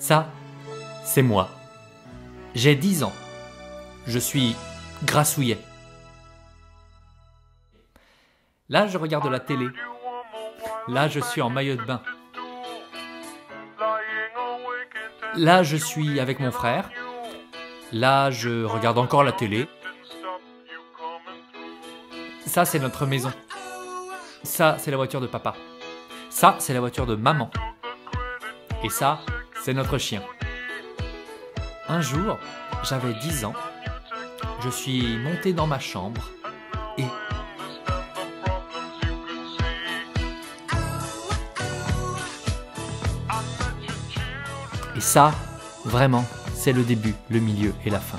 Ça, c'est moi. J'ai 10 ans. Je suis grassouillet. Là, je regarde la télé. Là, je suis en maillot de bain. Là, je suis avec mon frère. Là, je regarde encore la télé. Ça, c'est notre maison. Ça, c'est la voiture de papa. Ça, c'est la voiture de maman. Et ça, c'est notre chien. Un jour, j'avais 10 ans. Je suis monté dans ma chambre et... Et ça, vraiment, c'est le début, le milieu et la fin.